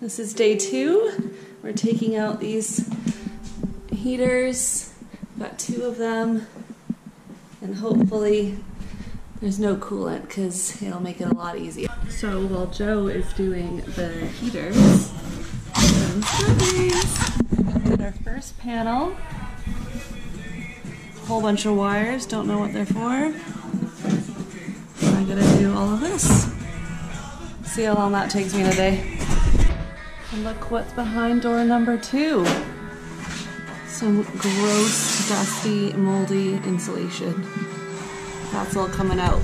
This is day two. We're taking out these heaters. Got two of them. And hopefully there's no coolant because it'll make it a lot easier. So while Joe is doing the heaters, did our first panel. Whole bunch of wires, don't know what they're for. I'm gonna do all of this. See how long that takes me today. And look what's behind door number two. Some gross, dusty, moldy insulation. That's all coming out.